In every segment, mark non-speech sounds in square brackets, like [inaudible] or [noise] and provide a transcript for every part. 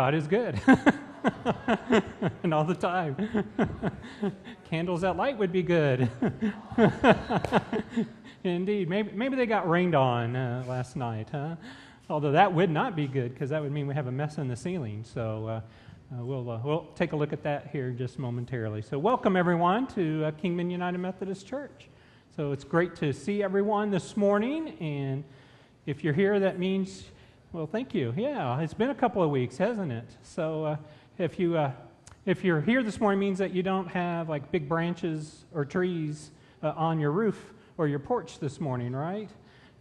God is good. [laughs] and all the time. [laughs] Candles that light would be good. [laughs] Indeed. Maybe, maybe they got rained on uh, last night, huh? Although that would not be good because that would mean we have a mess in the ceiling. So uh, uh, we'll, uh, we'll take a look at that here just momentarily. So, welcome everyone to uh, Kingman United Methodist Church. So, it's great to see everyone this morning. And if you're here, that means, well, thank you. Yeah, it's been a couple of weeks, hasn't it? So, uh, if you uh, if you're here this morning means that you don't have like big branches or trees uh, on your roof or your porch this morning, right?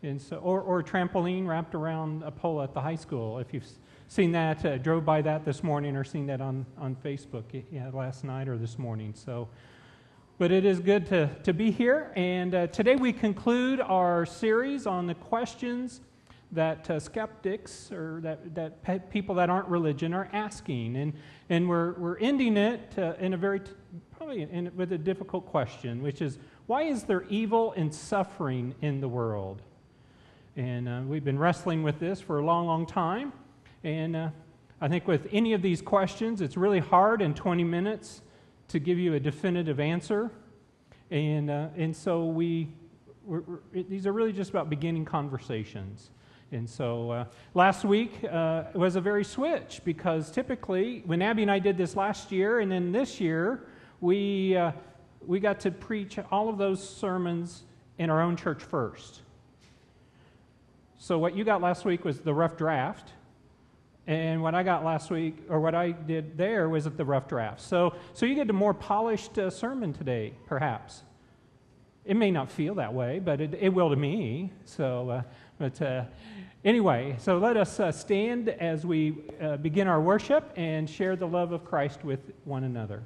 And so, or, or a trampoline wrapped around a pole at the high school. If you've seen that, uh, drove by that this morning, or seen that on, on Facebook yeah, last night or this morning. So, but it is good to, to be here. And uh, today we conclude our series on the questions that uh, skeptics or that, that pe- people that aren't religion are asking. And, and we're, we're ending it uh, in a very, t- probably in, with a difficult question, which is why is there evil and suffering in the world? And uh, we've been wrestling with this for a long, long time. And uh, I think with any of these questions, it's really hard in 20 minutes to give you a definitive answer. And, uh, and so we, we're, we're, these are really just about beginning conversations. And so uh, last week uh, was a very switch because typically, when Abby and I did this last year, and then this year, we, uh, we got to preach all of those sermons in our own church first. So, what you got last week was the rough draft. And what I got last week, or what I did there, was at the rough draft. So, so you get a more polished uh, sermon today, perhaps. It may not feel that way, but it, it will to me. So, uh, but uh, anyway, so let us uh, stand as we uh, begin our worship and share the love of Christ with one another.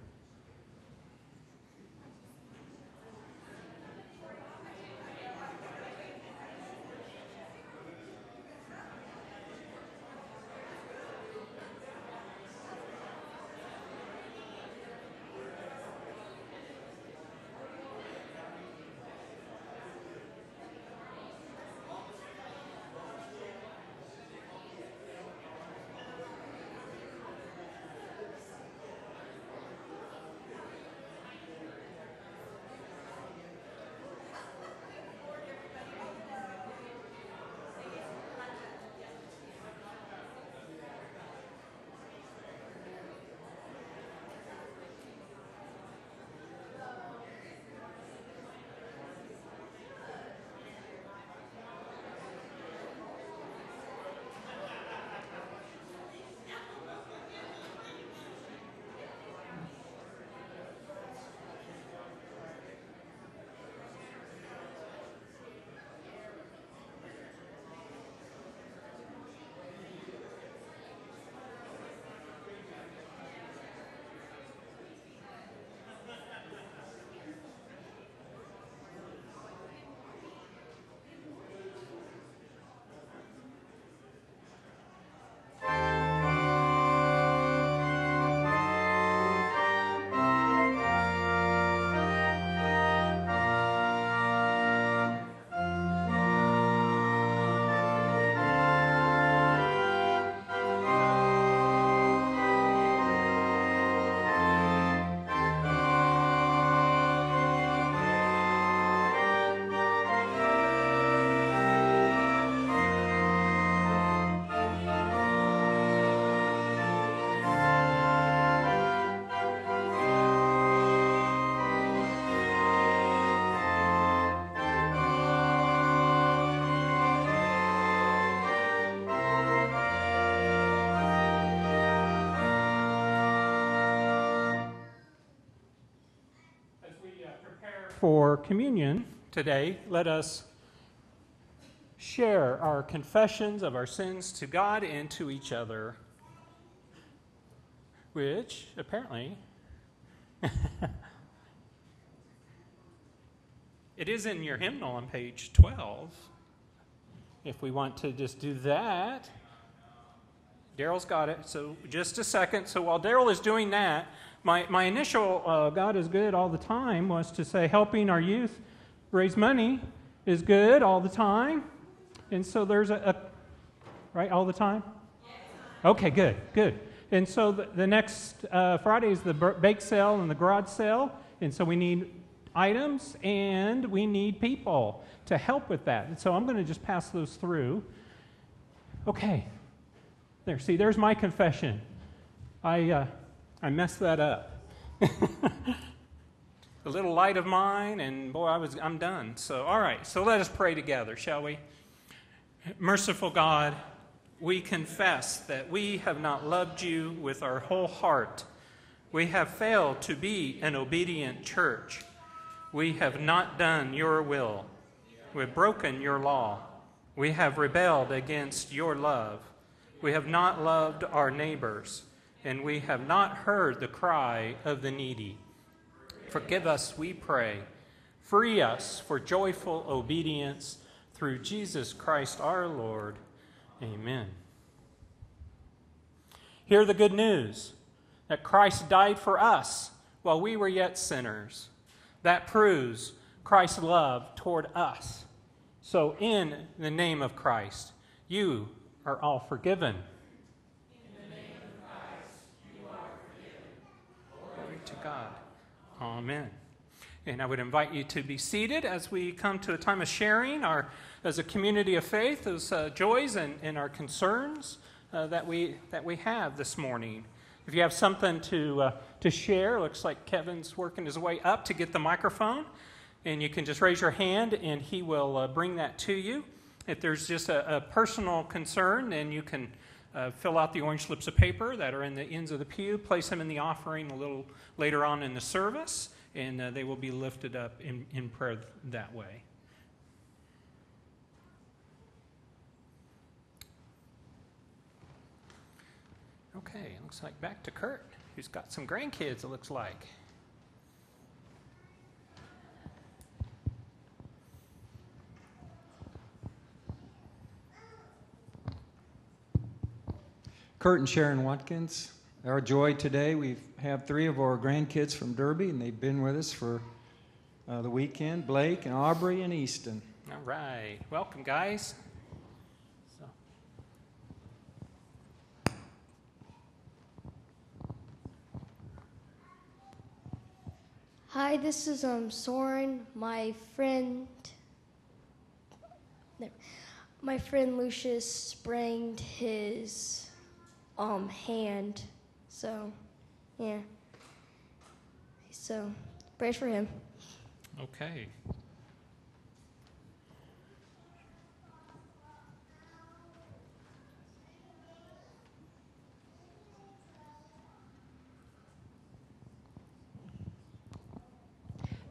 For communion today, let us share our confessions of our sins to God and to each other, which apparently [laughs] it is in your hymnal on page 12. If we want to just do that, Daryl's got it. So, just a second. So, while Daryl is doing that, my, my initial uh, God is good all the time was to say helping our youth raise money is good all the time. And so there's a, a right, all the time? Okay, good, good. And so the, the next uh, Friday is the bake sale and the garage sale. And so we need items and we need people to help with that. And so I'm going to just pass those through. Okay. There, see, there's my confession. I, uh, I messed that up. [laughs] a little light of mine, and boy, I was, I'm done. So, all right, so let us pray together, shall we? Merciful God, we confess that we have not loved you with our whole heart. We have failed to be an obedient church. We have not done your will. We've broken your law. We have rebelled against your love. We have not loved our neighbors, and we have not heard the cry of the needy. Forgive us, we pray. Free us for joyful obedience through Jesus Christ our Lord. Amen. Hear the good news that Christ died for us while we were yet sinners. That proves Christ's love toward us. So, in the name of Christ, you are all forgiven. Glory to God. Amen. And I would invite you to be seated as we come to a time of sharing our, as a community of faith, those uh, joys and, and our concerns uh, that, we, that we have this morning. If you have something to, uh, to share, looks like Kevin's working his way up to get the microphone. And you can just raise your hand and he will uh, bring that to you. If there's just a, a personal concern, then you can uh, fill out the orange slips of paper that are in the ends of the pew, place them in the offering a little later on in the service, and uh, they will be lifted up in, in prayer that way. Okay, looks like back to Kurt, who's got some grandkids, it looks like. Kurt and Sharon Watkins. Our joy today, we have three of our grandkids from Derby, and they've been with us for uh, the weekend Blake and Aubrey and Easton. All right. Welcome, guys. So. Hi, this is um Soren, my friend. My friend Lucius sprained his um, hand. So, yeah. So, prayers for him. Okay.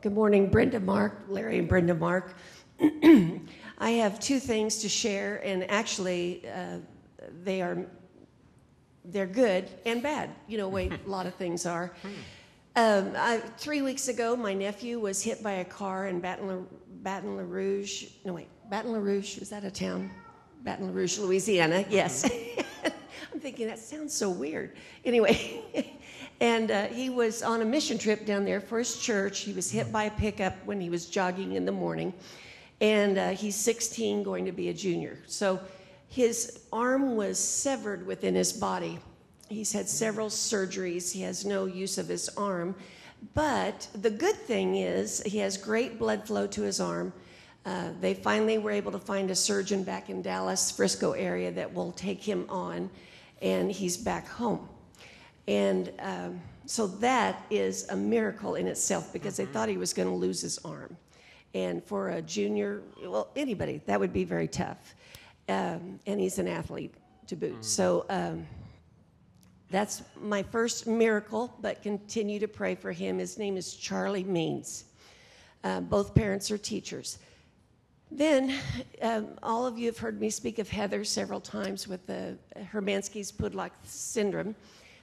Good morning, Brenda Mark, Larry and Brenda Mark. [clears throat] I have two things to share, and actually, uh, they are they're good and bad. You know, way [laughs] a lot of things are. Um, I, three weeks ago, my nephew was hit by a car in Baton, La, Baton La Rouge. No, wait, Baton La Rouge, is that a town? Baton La Rouge, Louisiana, yes. [laughs] I'm thinking that sounds so weird. Anyway, [laughs] and uh, he was on a mission trip down there for his church. He was hit by a pickup when he was jogging in the morning. And uh, he's 16, going to be a junior. So his arm was severed within his body. He's had several surgeries. He has no use of his arm. But the good thing is, he has great blood flow to his arm. Uh, they finally were able to find a surgeon back in Dallas, Frisco area that will take him on, and he's back home. And um, so that is a miracle in itself because they thought he was going to lose his arm. And for a junior, well, anybody, that would be very tough um, and he's an athlete to boot. Mm. So um, that's my first miracle, but continue to pray for him. His name is Charlie Means. Uh, both parents are teachers. Then, um, all of you have heard me speak of Heather several times with the Hermansky's Pudlak syndrome.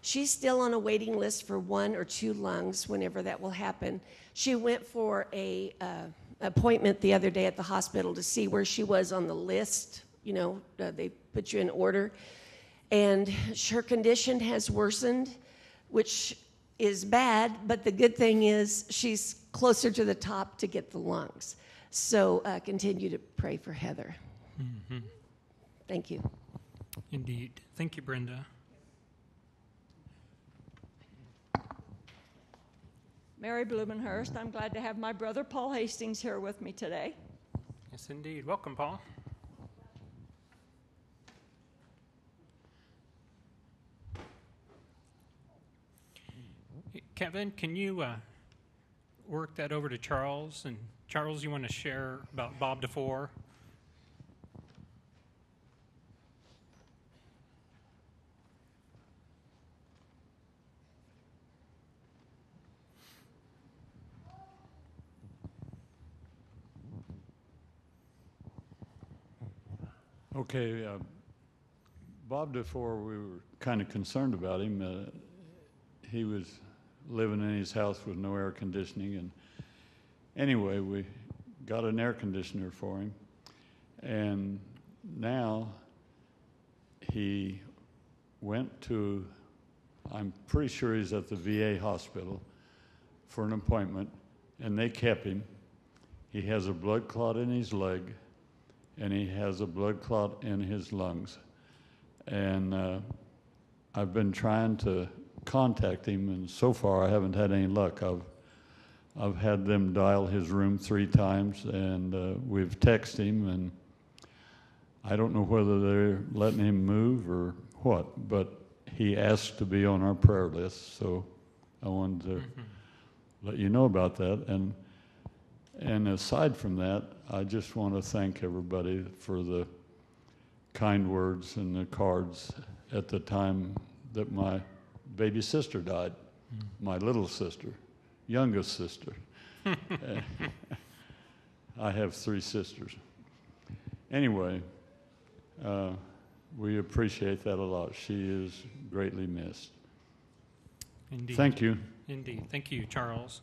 She's still on a waiting list for one or two lungs whenever that will happen. She went for a uh, appointment the other day at the hospital to see where she was on the list you know, uh, they put you in order. And her condition has worsened, which is bad, but the good thing is she's closer to the top to get the lungs. So uh, continue to pray for Heather. Mm-hmm. Thank you. Indeed. Thank you, Brenda. Mary Blumenhurst, I'm glad to have my brother Paul Hastings here with me today. Yes, indeed. Welcome, Paul. Kevin, can you uh, work that over to Charles? And Charles, you want to share about Bob DeFore? Okay, uh, Bob DeFore, we were kind of concerned about him. Uh, he was living in his house with no air conditioning, and anyway, we got an air conditioner for him, and now he went to, I'm pretty sure he's at the VA hospital for an appointment, and they kept him. He has a blood clot in his leg and he has a blood clot in his lungs. And uh, I've been trying to contact him, and so far I haven't had any luck. I've I've had them dial his room three times, and uh, we've texted him, and I don't know whether they're letting him move or what, but he asked to be on our prayer list, so I wanted to let you know about that. And and aside from that, I just want to thank everybody for the kind words and the cards at the time that my baby sister died, my little sister, youngest sister. [laughs] I have three sisters. Anyway, uh, we appreciate that a lot. She is greatly missed. Indeed. Thank you. Indeed. Thank you, Charles.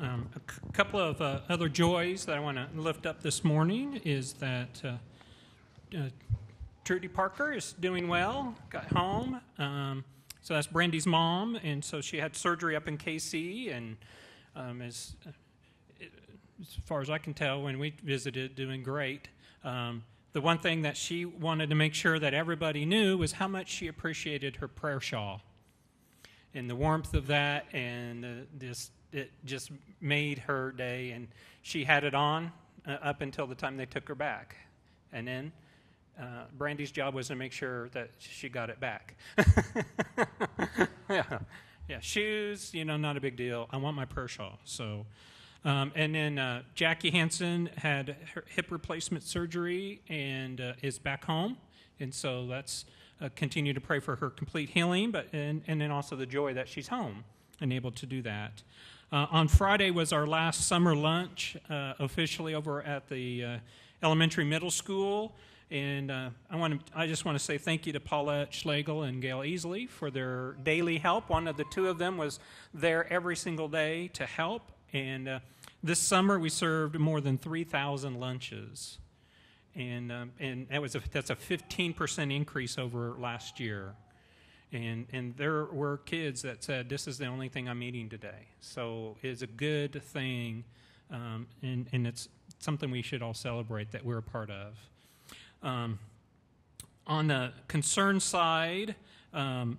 Um, a c- couple of uh, other joys that I want to lift up this morning is that uh, uh, Trudy Parker is doing well, got home. Um, so that's Brandy's mom, and so she had surgery up in KC, and um, is, uh, as far as I can tell, when we visited, doing great. Um, the one thing that she wanted to make sure that everybody knew was how much she appreciated her prayer shawl and the warmth of that and uh, this it just made her day and she had it on uh, up until the time they took her back and then uh, brandy's job was to make sure that she got it back [laughs] yeah yeah shoes you know not a big deal i want my prayer shawl. so um, and then uh, jackie hansen had hip replacement surgery and uh, is back home and so that's uh, continue to pray for her complete healing, but and, and then also the joy that she's home and able to do that. Uh, on Friday was our last summer lunch uh, officially over at the uh, elementary middle school, and uh, I want to I just want to say thank you to Paulette Schlegel and Gail Easley for their daily help. One of the two of them was there every single day to help, and uh, this summer we served more than three thousand lunches and um, and that was a, that's a 15% increase over last year. And and there were kids that said this is the only thing I'm eating today. So it's a good thing, um, and and it's something we should all celebrate that we're a part of. Um, on the concern side. Um,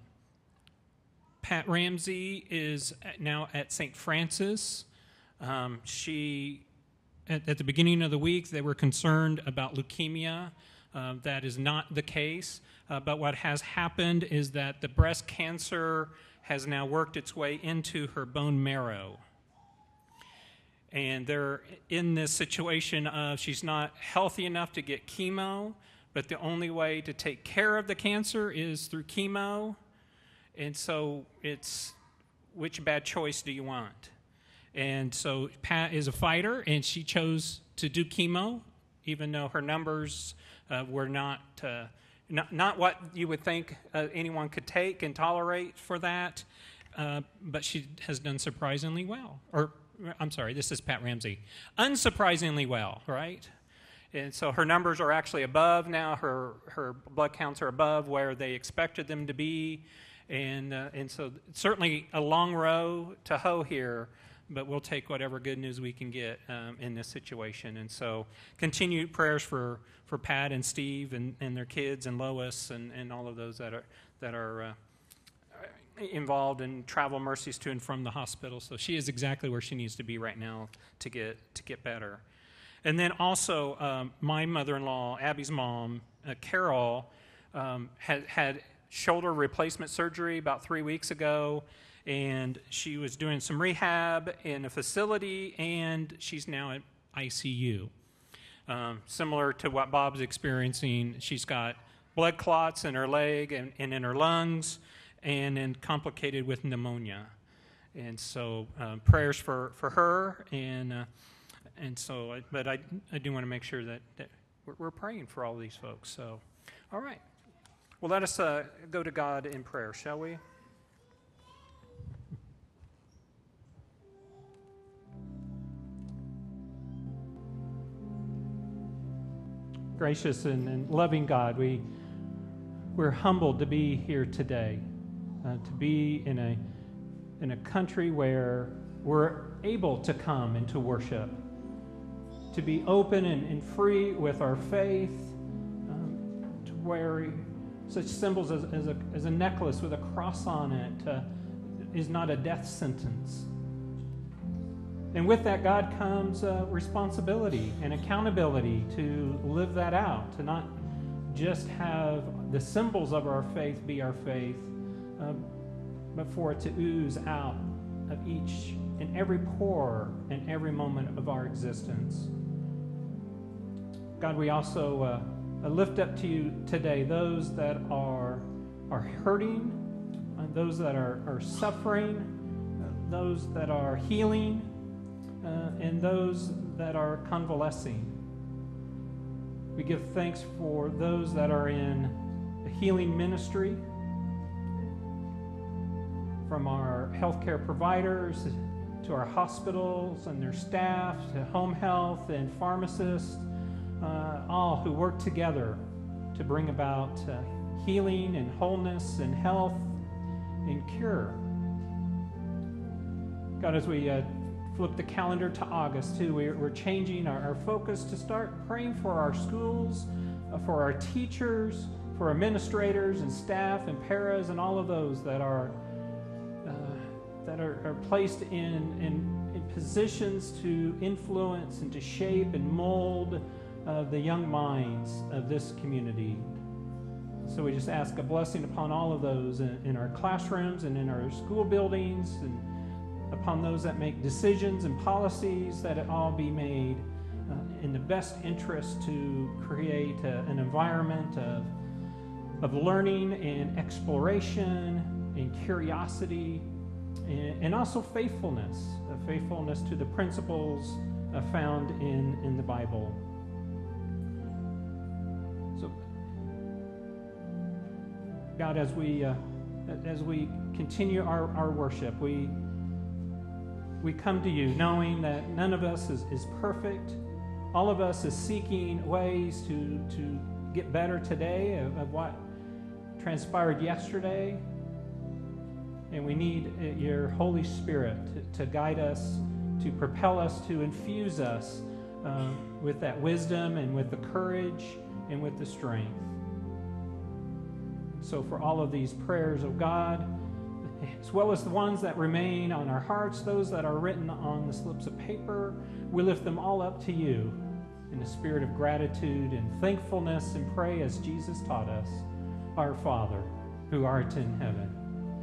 Pat Ramsey is now at St. Francis. Um, she at, at the beginning of the week, they were concerned about leukemia. Uh, that is not the case. Uh, but what has happened is that the breast cancer has now worked its way into her bone marrow. And they're in this situation of she's not healthy enough to get chemo, but the only way to take care of the cancer is through chemo. And so it's which bad choice do you want? And so Pat is a fighter, and she chose to do chemo, even though her numbers uh, were not, uh, not not what you would think uh, anyone could take and tolerate for that. Uh, but she has done surprisingly well. Or I'm sorry, this is Pat Ramsey. Unsurprisingly well, right? And so her numbers are actually above now. Her her blood counts are above where they expected them to be, and uh, and so certainly a long row to hoe here but we'll take whatever good news we can get um, in this situation. And so, continued prayers for, for Pat and Steve and, and their kids and Lois and, and all of those that are that are uh, involved in travel mercies to and from the hospital. So she is exactly where she needs to be right now to get to get better. And then also, um, my mother-in-law, Abby's mom, uh, Carol, um, had had shoulder replacement surgery about three weeks ago, and she was doing some rehab in a facility, and she's now at ICU. Um, similar to what Bob's experiencing, she's got blood clots in her leg and, and in her lungs, and then complicated with pneumonia. And so, uh, prayers for, for her, and uh, and so, I, but I, I do want to make sure that, that we're, we're praying for all these folks. So, all right. Well, let us uh, go to God in prayer, shall we? Gracious and, and loving God, we, we're humbled to be here today, uh, to be in a, in a country where we're able to come and to worship, to be open and, and free with our faith, um, to wear such symbols as, as, a, as a necklace with a cross on it uh, is not a death sentence. And with that, God comes uh, responsibility and accountability to live that out, to not just have the symbols of our faith be our faith, um, but for it to ooze out of each and every pore and every moment of our existence. God, we also uh, lift up to you today those that are, are hurting, uh, those that are, are suffering, uh, those that are healing, uh, and those that are convalescing. We give thanks for those that are in healing ministry, from our healthcare providers to our hospitals and their staff, to home health and pharmacists, uh, all who work together to bring about uh, healing and wholeness and health and cure. God, as we uh, flip the calendar to August, too, we're, we're changing our, our, focus to start praying for our schools, uh, for our teachers, for administrators and staff and paras and all of those that are that are, are placed in, in, in, positions to influence and to shape and mold uh, the young minds of this community. So we just ask a blessing upon all of those in, in our classrooms and in our school buildings and upon those that make decisions and policies, that it all be made uh, in the best interest to create a, an environment of, of learning and exploration and curiosity and also faithfulness, faithfulness to the principles uh, found in, in the Bible. So, God, as we uh, as we continue our, our worship, we we come to you knowing that none of us is, is perfect. All of us is seeking ways to to get better today of, of what transpired yesterday and we need uh, your Holy Spirit to, to guide us, to propel us, to infuse us uh, with that wisdom and with the courage and with the strength. So, for all of these prayers of God, as well as the ones that remain on our hearts, those that are written on the slips of paper, we lift them all up to you in a spirit of gratitude and thankfulness and pray as Jesus taught us Our Father, who art in heaven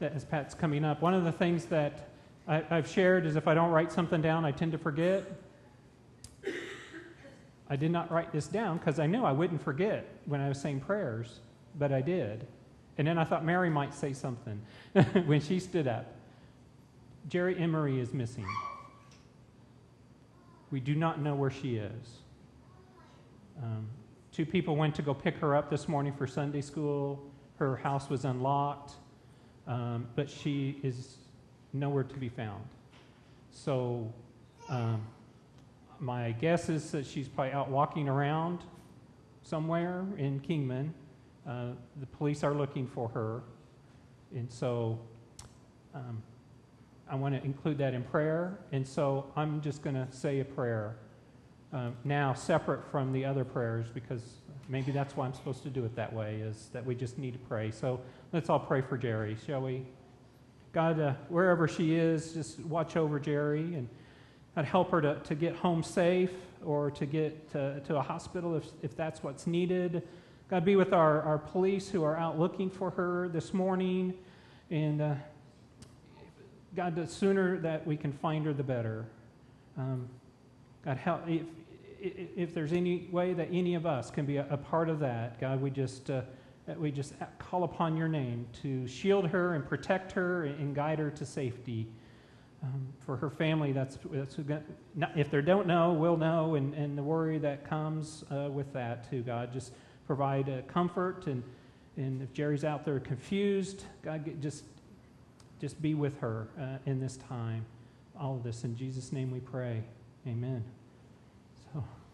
as Pat's coming up, one of the things that I, have shared is if I don't write something down, I tend to forget. I did not write this down because I knew I wouldn't forget when I was saying prayers, but I did. And then I thought Mary might say something [laughs] when she stood up. Jerry Emery is missing. We do not know where she is. Um, two people went to go pick her up this morning for Sunday school. Her house was unlocked. Um, but she is nowhere to be found. So, um, my guess is that she's probably out walking around somewhere in Kingman. Uh, the police are looking for her. And so um, I want to include that in prayer. And so I'm just going to say a prayer um, now, separate from the other prayers, because maybe that's why I'm supposed to do it that way, is that we just need to pray. So let's all pray for Jerry, shall we? God, uh, wherever she is, just watch over Jerry and God, help her to, to get home safe or to get to, to a hospital if, if that's what's needed. God, be with our, our police who are out looking for her this morning. And uh, God, the sooner that we can find her, the better. Um, God, help, if, if there's any way that any of us can be a, a part of that, God, we just, uh, we just call upon your name to shield her and protect her and guide her to safety. Um, for her family, that's, that's if they don't know, we'll know, and, and the worry that comes uh, with that too. God, just provide uh, comfort, and and if Jerry's out there confused, God, get, just just be with her uh, in this time. All of this in Jesus' name we pray. Amen. So.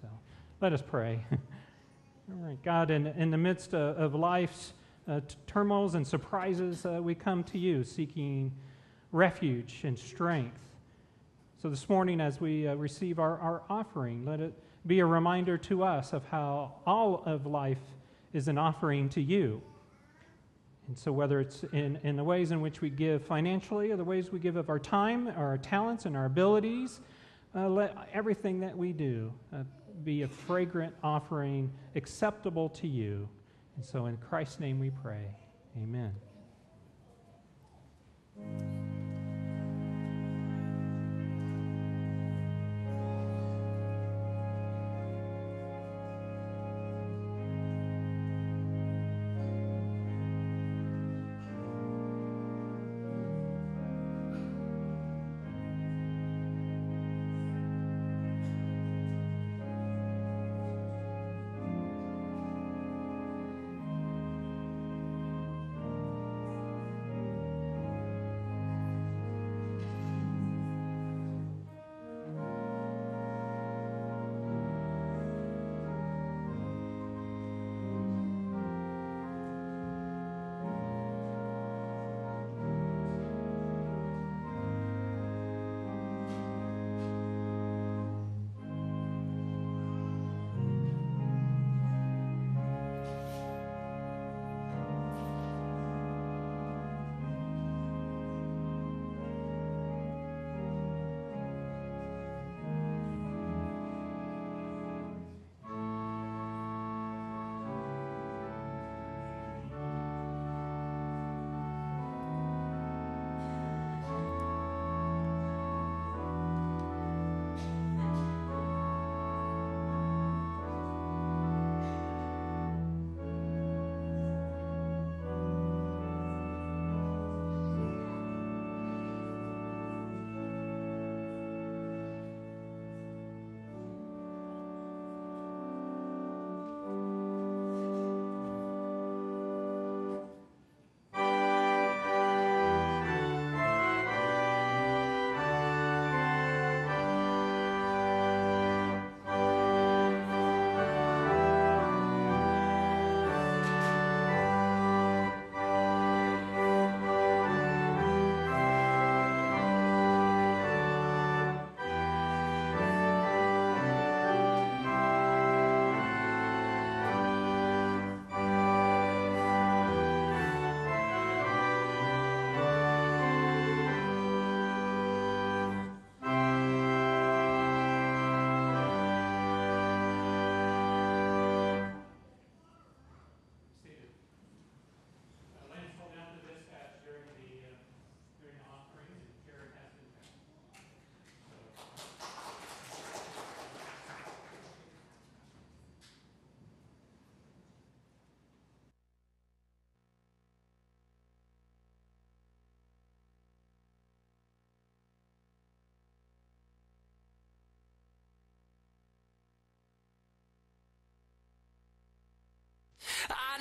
So let us pray. [laughs] All right, God, in, in the midst of, of life's uh, t- turmoils and surprises, uh, we come to you seeking refuge and strength. So this morning, as we uh, receive our, our offering, let it be a reminder to us of how all of life is an offering to you. And so, whether it's in, in the ways in which we give financially, or the ways we give of our time, our talents, and our abilities, uh, let everything that we do uh, be a fragrant offering acceptable to you. And so, in Christ's name we pray. Amen.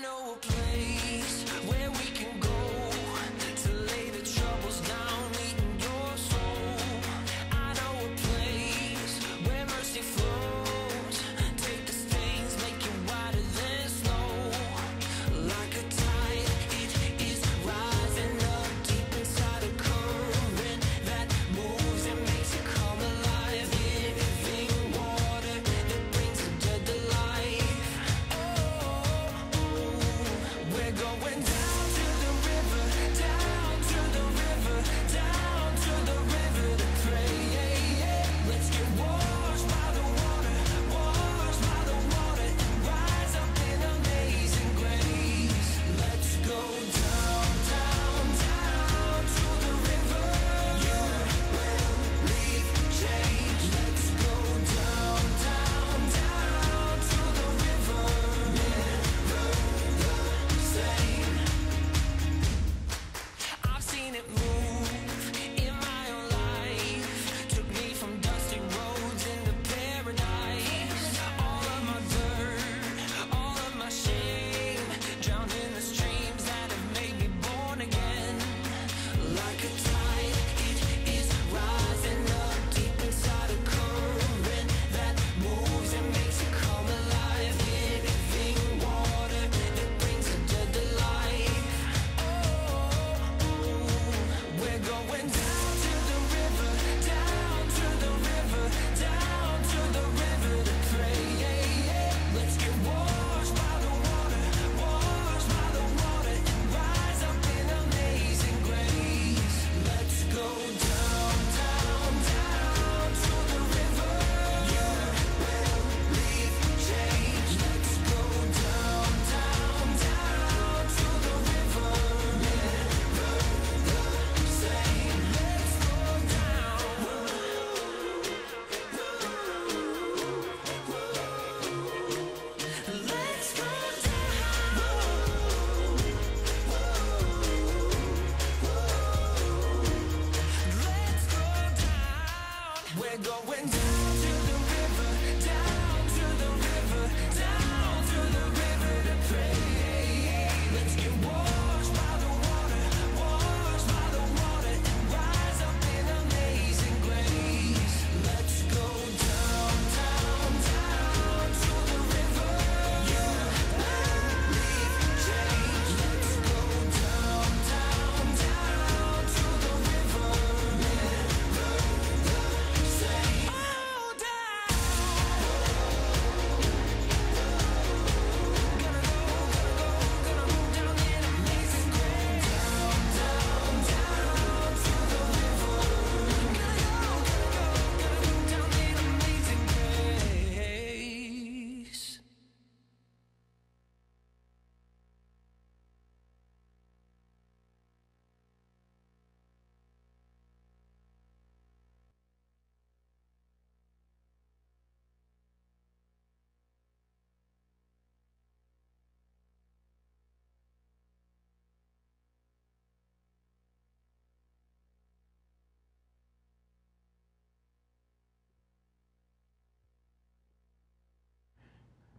know a place where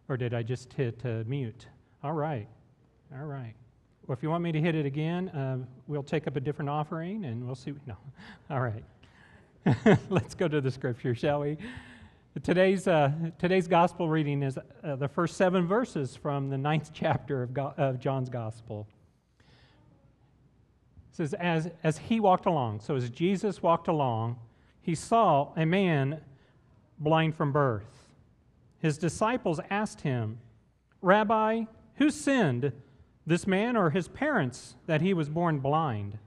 Or did I just hit uh, mute? All right. All right. Well, if you want me to hit it again, uh, we'll take up a different offering and we'll see. No. [laughs] All right. [laughs] Let's go to the scripture, shall we? Today's, uh, today's gospel reading is uh, the first seven verses from the ninth [laughs] chapter of, Go- of John's gospel. It says, as, as he walked along, so as Jesus walked along, he saw a man blind from birth. His disciples asked him, Rabbi, who sinned, this man or his parents, that he was born blind?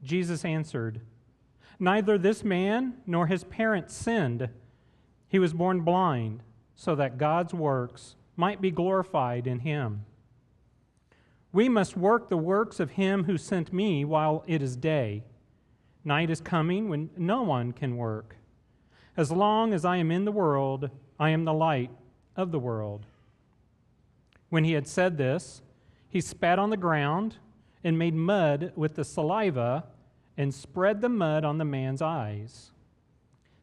Jesus answered, Neither this man nor his parents sinned. He was born blind so that God's works might be glorified in him. We must work the works of him who sent me while it is day. Night is coming when no one can work. As long as I am in the world, I am the light of the world. When he had said this, he spat on the ground and made mud with the saliva and spread the mud on the man's eyes,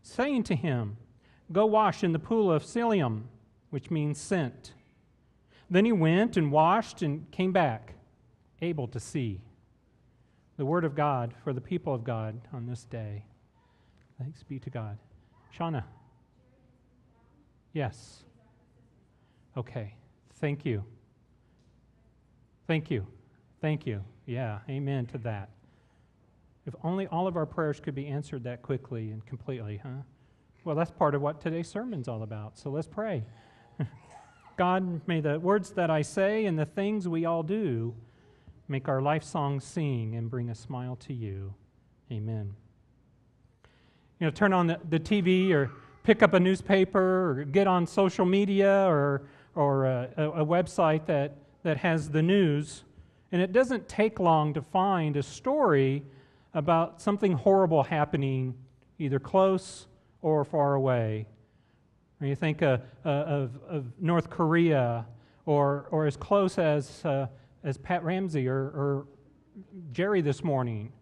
saying to him, Go wash in the pool of Siloam, which means sent. Then he went and washed and came back, able to see. The word of God for the people of God on this day. Thanks be to God. Shauna. Yes. Okay. Thank you. Thank you. Thank you. Yeah, amen to that. If only all of our prayers could be answered that quickly and completely, huh? Well, that's part of what today's sermon's all about. So let's pray. [laughs] God, may the words that I say and the things we all do make our life song sing and bring a smile to you. Amen. You know, turn on the, the TV or pick up a newspaper or get on social media or, or a, a website that, that has the news, and it doesn't take long to find a story about something horrible happening either close or far away. You think uh, uh, of, of, North Korea or, or as close as, uh, as Pat Ramsey or, or Jerry this morning.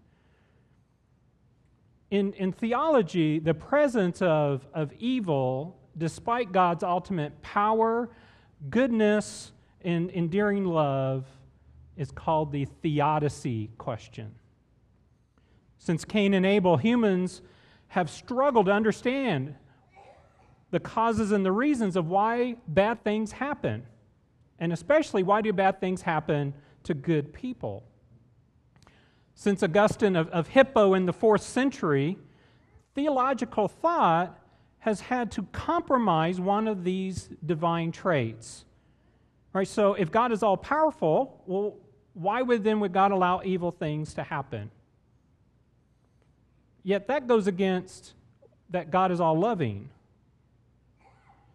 In, in theology, the presence of, of evil, despite God's ultimate power, goodness, and endearing love, is called the theodicy question. Since Cain and Abel, humans have struggled to understand the causes and the reasons of why bad things happen. And especially, why do bad things happen to good people? Since Augustine of, of Hippo in the fourth century, theological thought has had to compromise one of these divine traits. Right? So, if God is all powerful, well, why would then would God allow evil things to happen? Yet that goes against that God is all loving.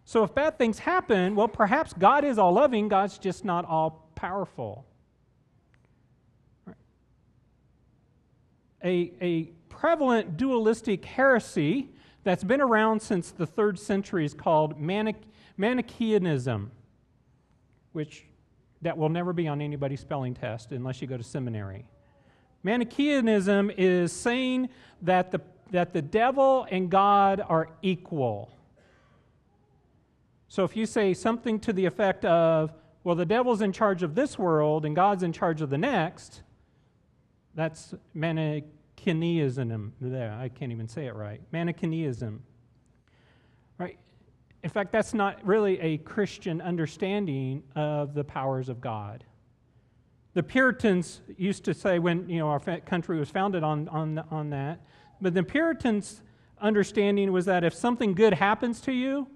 So if bad things happen, well, perhaps God is all loving, God's just not all powerful. A, a prevalent dualistic heresy that's been around since the third century is called Maniche- Manichaeanism, which that will never be on anybody's spelling test unless you go to seminary. Manichaeanism is saying that the, that the devil and God are equal. So if you say something to the effect of, well, the devil's in charge of this world and God's in charge of the next, that's Manichaeanism. There, I can't even say it right. Manichaeanism. Right? In fact, that's not really a Christian understanding of the powers of God the Puritans used to say when you know our country was founded on, on, on that, but the Puritans' understanding was that if something good happens to you,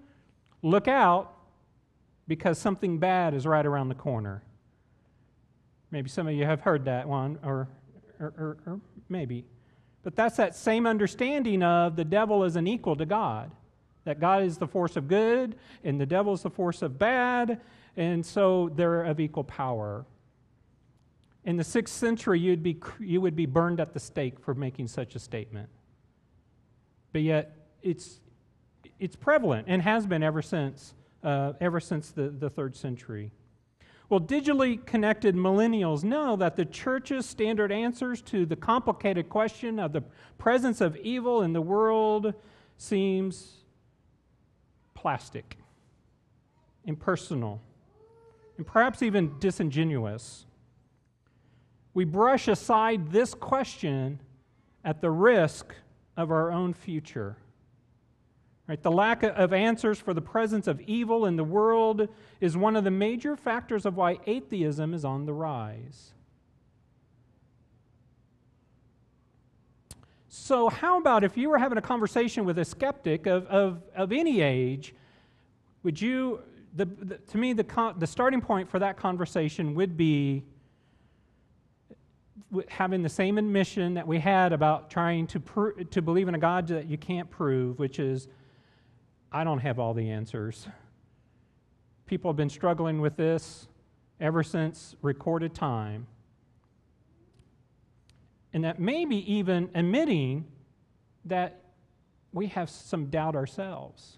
look out because something bad is right around the corner. Maybe some of you have heard that one, or, or, or, or maybe. But that's that same understanding of the devil is an equal to God. That God is the force of good and the devil is the force of bad, and so they're of equal power. In the sixth century, you'd be, you would be burned at the stake for making such a statement. But yet, it's, it's prevalent and has been ever since, uh, ever since the, the third century. Well, digitally connected millennials know that the church's standard answers to the complicated question of the presence of evil in the world seems plastic. impersonal, and perhaps even disingenuous. We brush aside this question at the risk of our own future. Right? The lack of answers for the presence of evil in the world is one of the major factors of why atheism is on the rise. So, how about if you were having a conversation with a skeptic of, of, of any age, would you, the, the, to me, the, con, the starting point for that conversation would be having the same admission that we had about trying to, pro- to believe in a God that you can't prove, which is, I don't have all the answers. People have been struggling with this ever since recorded time. And that maybe even admitting that we have some doubt ourselves.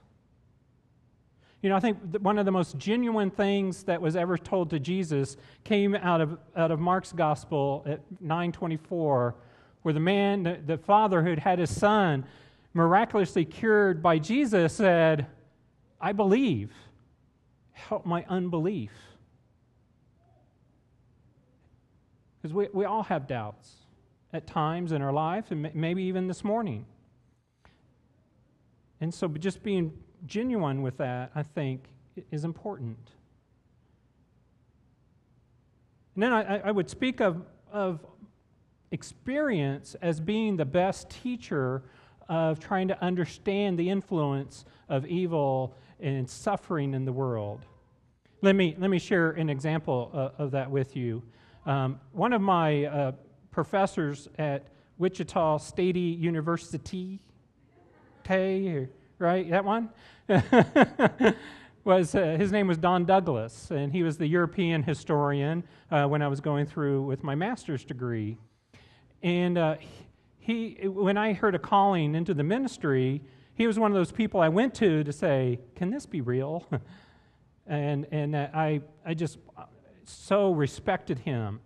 You know, I think one of the most genuine things that was ever told to Jesus came out of, out of Mark's gospel at 924, where the man, the, the father who had had his son miraculously cured by Jesus said, I believe. Help my unbelief. Because we, we all have doubts at times in our life, and maybe even this morning. And so just being genuine with that, I think, is important. And then I, I would speak of, of experience as being the best teacher of trying to understand the influence of evil and suffering in the world. Let me, let me share an example uh, of that with you. Um, one of my uh, professors at Wichita State University, Tay, right? That one? [laughs] was uh, his name was Don Douglas, and he was the European historian uh, when I was going through with my master's degree. And uh, he, when I heard a calling into the ministry, he was one of those people I went to to say, "Can this be real?" [laughs] and and I I just so respected him.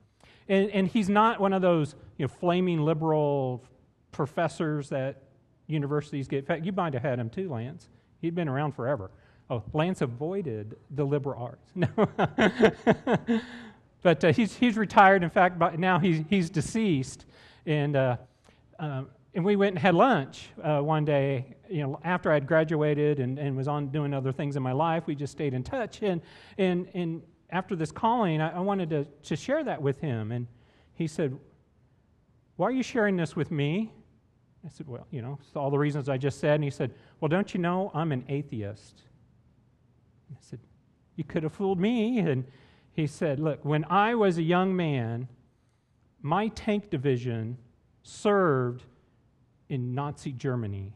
And, and he's not one of those you know, flaming liberal professors that universities get. In fact, you might have had him too, Lance. He'd been around forever. Oh, Lance avoided the liberal arts. [laughs] No. but uh, he's, he's retired. In fact, now he's, he's deceased. And, uh, uh, and we went and had lunch uh, one day, you know, after I'd graduated and, and was on doing other things in my life. We just stayed in touch. And, and, and after this calling, I, I wanted to, to share that with him. And he said, Why are you sharing this with me? I said, Well, you know, all the reasons I just said. And he said, Well, don't you know I'm an atheist? I said, You could have fooled me. And he said, Look, when I was a young man, my tank division served in Nazi Germany.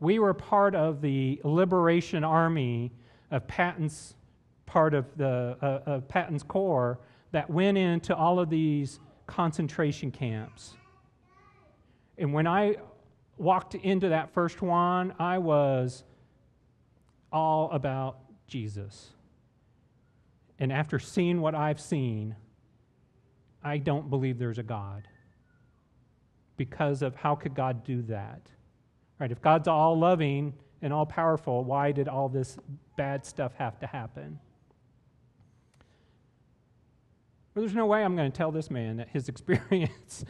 We were part of the liberation army of Patton's part of the uh, of Patton's Corps that went into all of these concentration camps. And when I walked into that first one, I was all about Jesus. And after seeing what I've seen, I don't believe there's a God. Because of how could God do that? Right? If God's all loving and all powerful, why did all this bad stuff have to happen? Well, there's no way I'm going to tell this man that his [laughs] experience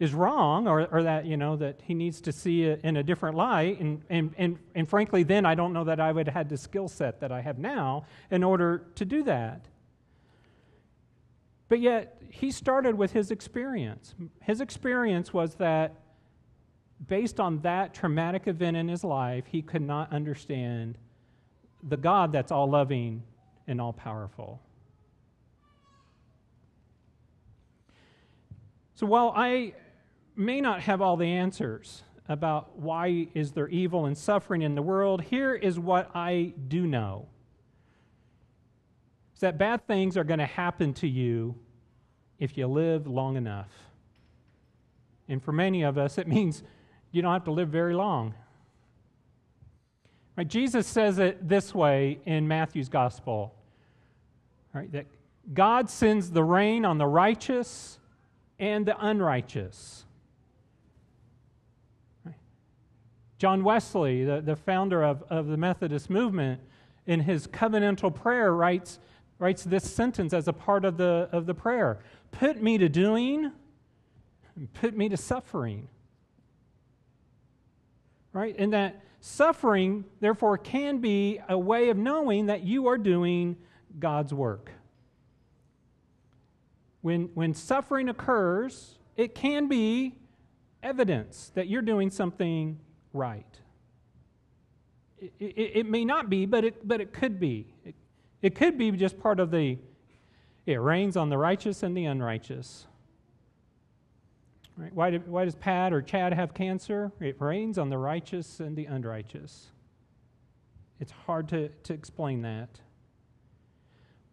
is wrong or, or that, you know, that he needs to see it in a different light. And, and, and, and frankly, then I don't know that I would have had the skill set that I have now in order to do that. But yet, he started with his experience. His experience was that based on that traumatic event in his life, he could not understand the God that's all loving and all powerful. So while I may not have all the answers about why is there evil and suffering in the world, here is what I do know. Is that bad things are going to happen to you if you live long enough. And for many of us, it [laughs] means you don't have to live very long. Right? Jesus says it this way in Matthew's gospel. Right? That God sends the rain on the righteous and the unrighteous. John Wesley, the, the founder of, of the Methodist movement, in his covenantal prayer, writes, writes this sentence as a part of the, of the prayer Put me to doing, and put me to suffering. Right? And that suffering, therefore, can be a way of knowing that you are doing God's work. When, when suffering occurs, it can be evidence that you're doing something right. It, it, it, may not be, but it, but it could be. It, it could be just part of the, it rains on the righteous and the unrighteous. Right? Why, do, why does Pat or Chad have cancer? It rains on the righteous and the unrighteous. It's hard to, to explain that.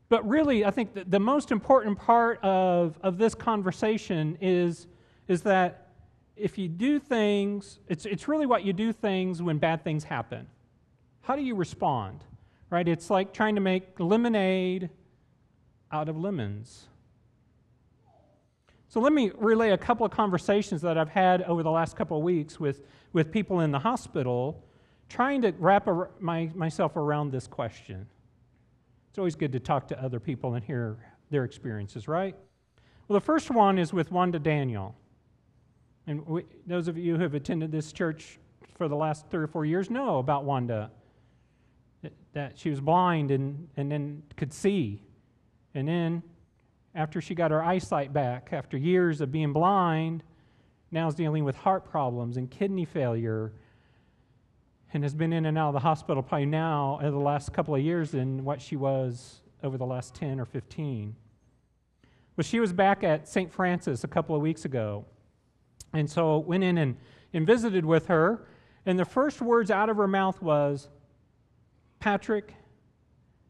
But really, I think the most important part of, of this conversation is, is that if you do things, it's, it's really what you do things when bad things happen. How do you respond? Right? It's like trying to make lemonade out of lemons. So let me relay a couple of conversations that I've had over the last couple of weeks with, with people in the hospital trying to wrap a, my, myself around this question. It's always good to talk to other people and hear their experiences, right? Well, the first one is with Wanda Daniel. And we, those of you who have attended this church for the last three or four years know about Wanda. That, she was blind and, and then could see. And then, after she got her eyesight back, after years of being blind, now is dealing with heart problems and kidney failure and has been in and out of the hospital probably now in the last couple of years than what she was over the last 10 or 15. Well, she was back at St. Francis a couple of weeks ago. And so went in and, and visited with her. And the first words out of her mouth was, Patrick,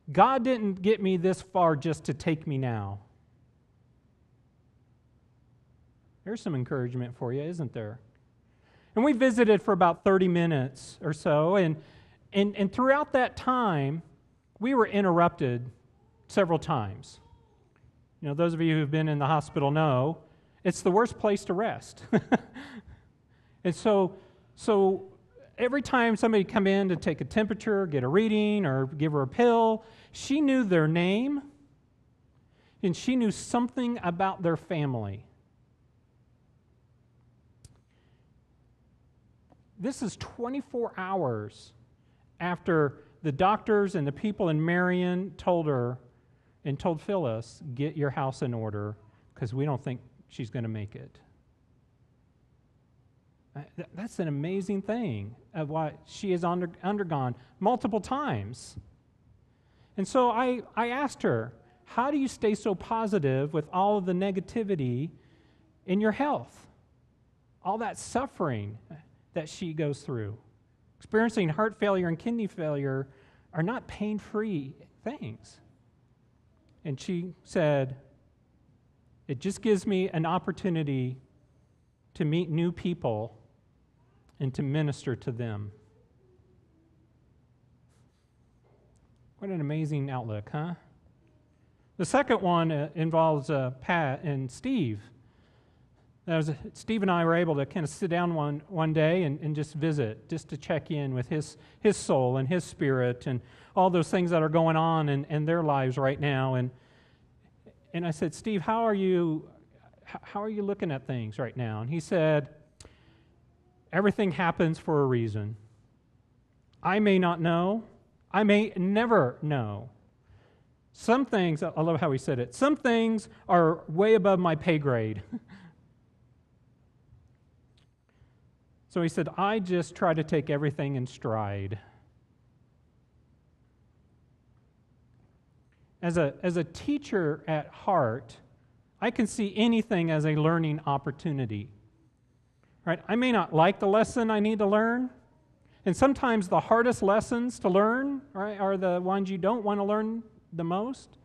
God didn't get me this far just to take me now. There's some encouragement for you, isn't there? And we visited for about 30 minutes or so. And, and, and throughout that time, we were interrupted several times. You know, those of you who've been in the hospital know it's the worst place to rest. [laughs] and so, so every time somebody come in to take a temperature, get a reading, or give her a pill, she knew their name and she knew something about their family. this is 24 hours after the doctors and the people in Marion told her and told Phyllis, get your house in order because we don't think she's going to make it. Uh, that's an amazing thing of what she has under, undergone multiple times. And so I, I asked her, How do you stay so positive with all of the negativity in your health? All that suffering that she goes through. Experiencing heart failure and kidney failure are not pain free things. And she said, It just gives me an opportunity to meet new people and to minister to them. What an amazing outlook, huh? The second one uh, involves uh, Pat and Steve. Was, Steve and I were able to kind of sit down one, one day and, and just visit, just to check in with his, his soul and his spirit and all those things that are going on in, in their lives right now. And, and I said, Steve, how are you how are you looking at things right now? And he said, Everything happens for a reason. I may not know. I may never know. Some things, I love how he said it, some things are way above my pay grade. [laughs] So he said, I just try to take everything in stride. As a, as a teacher at heart, I can see anything as a learning opportunity. Right? I may not like the lesson I need to learn, and sometimes the hardest lessons to learn right, are the ones you don't want to learn the most.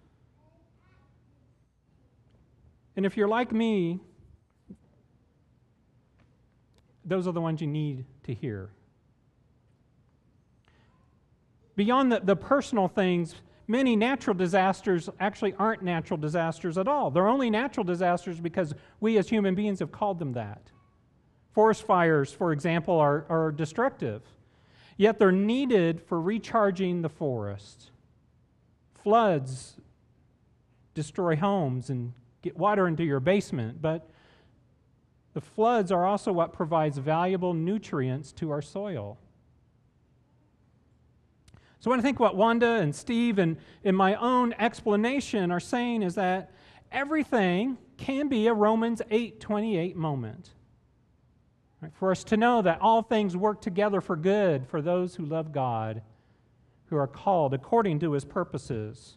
And if you're like me, those are the ones you need to hear. Beyond the, the personal things, many natural disasters actually aren't natural disasters at all. They're only natural disasters because we as human beings have called them that. Forest fires, for example, are, are destructive. yet they're needed for recharging the forest. Floods destroy homes and get water into your basement, but the floods are also what provides valuable nutrients to our soil. So, when I think what Wanda and Steve and in my own explanation are saying is that everything can be a Romans 8:28 moment. Right? For us to know that all things work together for good for those who love God, who are called according to his purposes.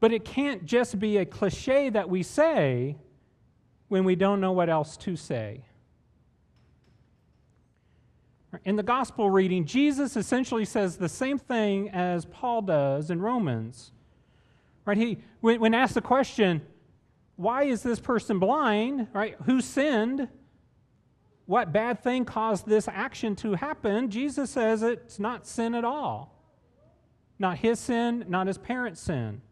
But it can't just be a cliche that we say when we don't know what else to say. In the gospel reading, Jesus essentially says the same thing as Paul does in Romans. Right? He, when, when asked the question, why is this person blind? Right? Who sinned? What bad thing caused this action to happen? Jesus says it's not sin at all. Not his sin, not his parents' sin.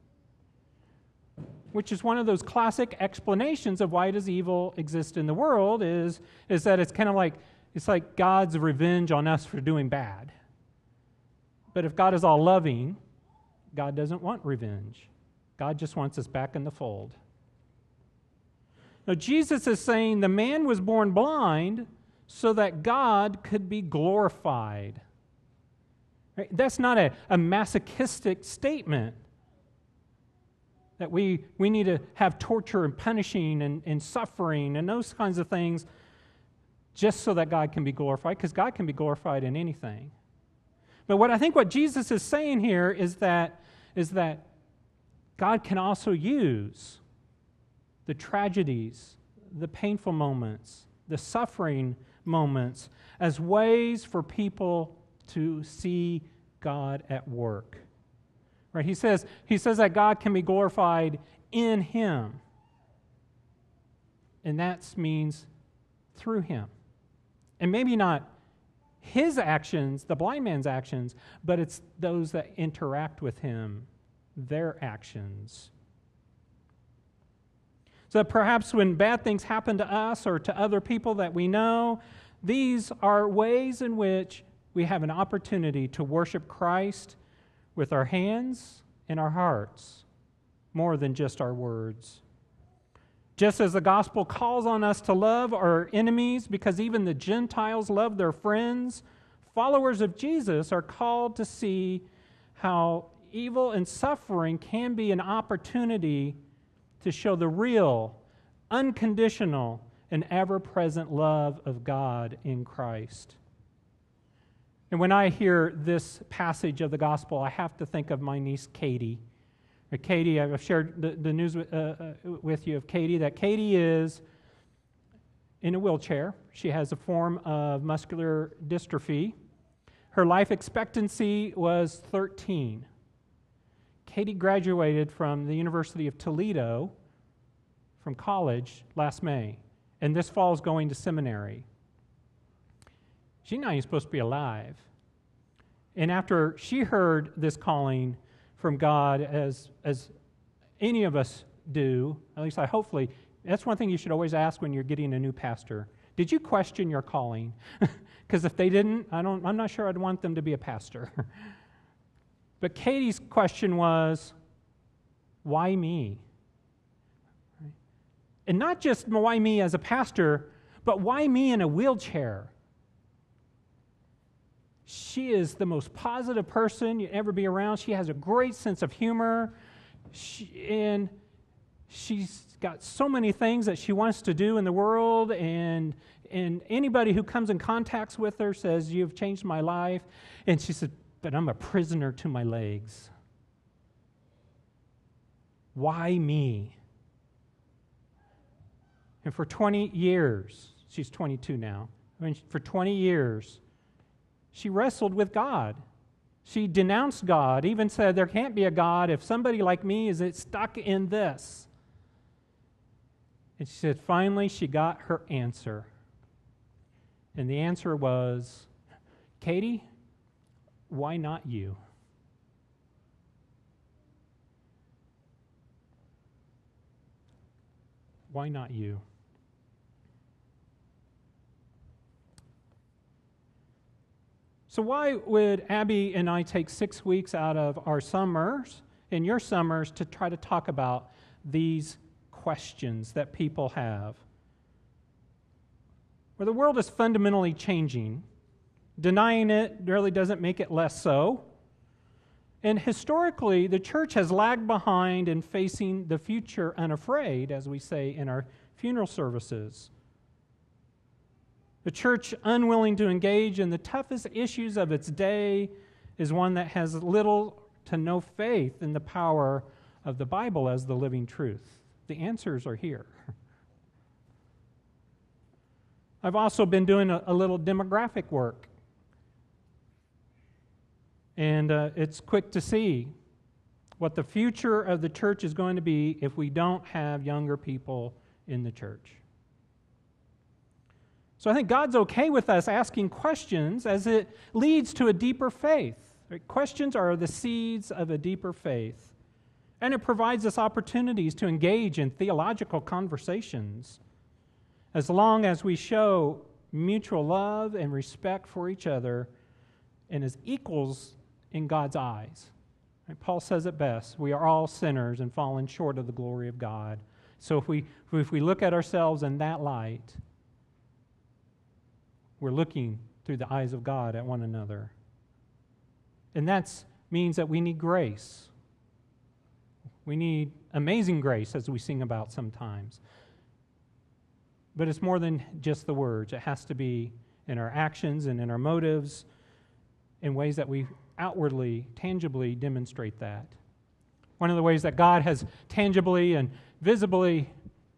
Which is one of those classic explanations of why does evil exist in the world is, is that it's kind of like it's like God's revenge on us for doing bad. But if God is all loving, God doesn't want revenge. God just wants us back in the fold. Now, Jesus is saying the man was born blind so that God could be glorified. Right? That's not a, a masochistic statement that we, we need to have torture and punishing and, and suffering and those kinds of things just so that God can be glorified, because God can be glorified in anything. But what I think what Jesus is saying here is that, is that God can also use the tragedies, the painful moments, the suffering moments as ways for people to see God at work. Right? He says, he says that God can be glorified in him. And that means through him. And maybe not his actions, the blind man's actions, but it's those that interact with him, their actions. So perhaps when bad things happen to us or to other people that we know, these are ways in which we have an opportunity to worship Christ with our hands and our hearts more than just our words. Just as the gospel calls on us to love our enemies because even the Gentiles love their friends, followers of Jesus are called to see how evil and suffering can be an opportunity to show the real, unconditional, and ever present love of God in Christ. And when I hear this passage of the gospel, I have to think of my niece Katie. Katie, I've shared the, the news with, uh, uh, with you of Katie that Katie is in a wheelchair. She has a form of muscular dystrophy. Her life expectancy was 13. Katie graduated from the University of Toledo from college last May, and this fall is going to seminary. She's not even supposed to be alive. And after she heard this calling, from God as, as any of us do, at least I hopefully, that's one thing you should always ask when you're getting a new pastor. Did you question your calling? [laughs] Because if they didn't, I don't, I'm not sure I'd want them to be a pastor. [laughs] but Katie's question was, why me? And not just why me as a pastor, but why me in a wheelchair? She is the most positive person you ever be around. She has a great sense of humor. She, and she's got so many things that she wants to do in the world. And, and anybody who comes in contact with her says, You've changed my life. And she said, But I'm a prisoner to my legs. Why me? And for 20 years, she's 22 now. I mean, for 20 years, she wrestled with God. She denounced God, even said, There can't be a God if somebody like me is stuck in this. And she said, Finally, she got her answer. And the answer was, Katie, why not you? Why not you? So, why would Abby and I take six weeks out of our summers and your summers to try to talk about these questions that people have? Where the world is fundamentally changing, denying it really doesn't make it less so. And historically, the church has lagged behind in facing the future unafraid, as we say in our funeral services. The church, unwilling to engage in the toughest issues of its day, is one that has little to no faith in the power of the Bible as the living truth. The answers are here. [laughs] I've also been doing a, a little demographic work and uh, it's quick to see what the future of the church is going to be if we don't have younger people in the church. So I think God's okay with us asking questions as it leads to a deeper faith. Questions are the seeds of a deeper faith. And it provides us opportunities to engage in theological conversations as long as we show mutual love and respect for each other and as equals in God's eyes. Right? Paul says it best we are all sinners and fallen short of the glory of God. So if we, if we look at ourselves in that light, we're looking through the eyes of God at one another. And that means that we need grace. We need amazing grace, as we sing about sometimes. But it's more than just the words, it has to be in our actions and in our motives in ways that we outwardly, tangibly demonstrate that. One of the ways that God has tangibly and visibly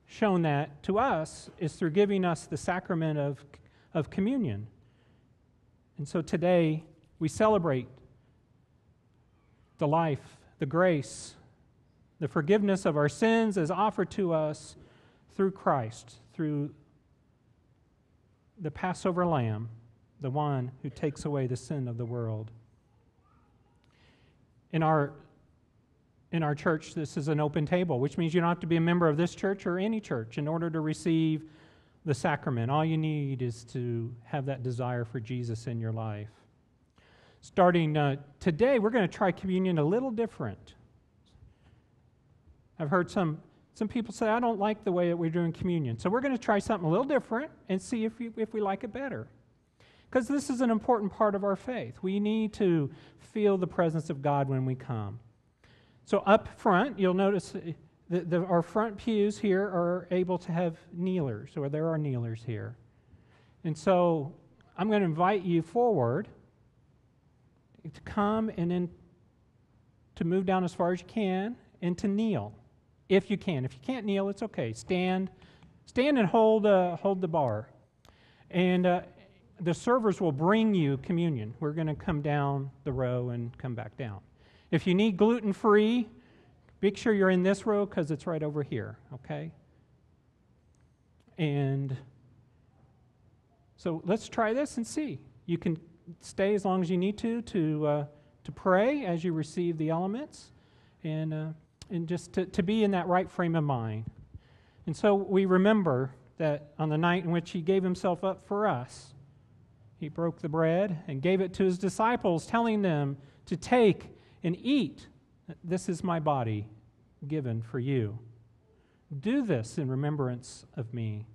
shown that to us is through giving us the sacrament of, of communion. And so today we celebrate the life, the grace, the forgiveness of our sins as offered to us through Christ, through the Passover lamb, the one who takes away the sin of the world in our in our church this is an open table which means you don't have to be a member of this church or any church in order to receive the sacrament. All you need is to have that desire for jesus in your life. Starting uh, today we're going to try communion a little different. I've heard some some people say i don't like the way that we're doing communion. So we're going to try something a little different and see if we, if we like it better because this is an important part of our faith. We need to feel the presence of God when we come. So, up front, you'll notice that the, our front pews here are able to have kneelers, or there are kneelers here. And so, I'm going to invite you forward to come and then to move down as far as you can and to kneel if you can. If you can't kneel, it's okay. Stand, stand and hold, uh, hold the bar. And uh, the servers will bring you communion. We're going to come down the row and come back down. If you need gluten free, make sure you're in this row because it's right over here, okay? And so let's try this and see. You can stay as long as you need to to, uh, to pray as you receive the elements and, uh, and just to, to be in that right frame of mind. And so we remember that on the night in which he gave himself up for us, he broke the bread and gave it to his disciples, telling them to take and eat. This is my body given for you. Do this in remembrance of me.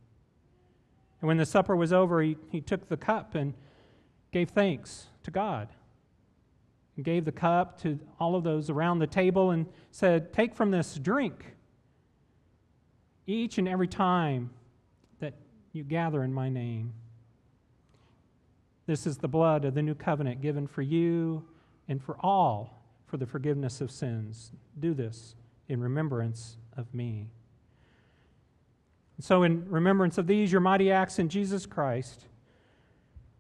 And when the supper was over, he, he took the cup and gave thanks to God. And gave the cup to all of those around the table and said, Take from this, drink. Each and every time that you gather in my name. This is the blood of the new covenant given for you and for all for the forgiveness of sins. Do this in remembrance of me. So, in remembrance of these, your mighty acts in Jesus Christ,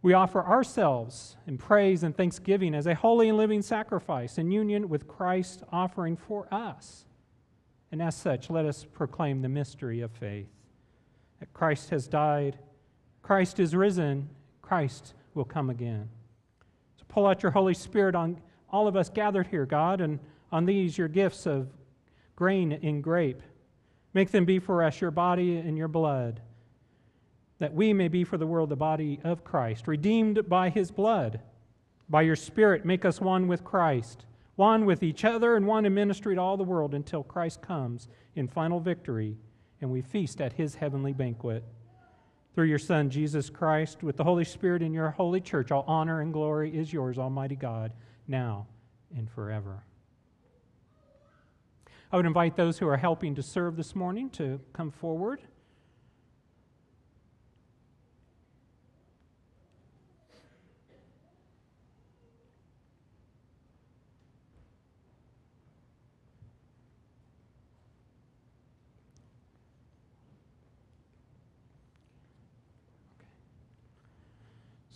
we offer ourselves in praise and thanksgiving as a holy and living sacrifice in union with Christ offering for us. And as such, let us proclaim the mystery of faith that Christ has died, Christ is risen, Christ will come again. So pull out your Holy Spirit on all of us gathered here, God, and on these your gifts of grain and grape. Make them be for us your body and your blood, that we may be for the world the body of Christ, redeemed by his blood, By your Spirit, make us one with Christ, one with each other, and one in ministry to all the world until Christ comes in final victory and we feast at his heavenly banquet. Through your Son, Jesus Christ, with the Holy Spirit in your holy church, all honor and glory is yours, Almighty God, now and forever. I would invite those who are helping to serve this morning to come forward.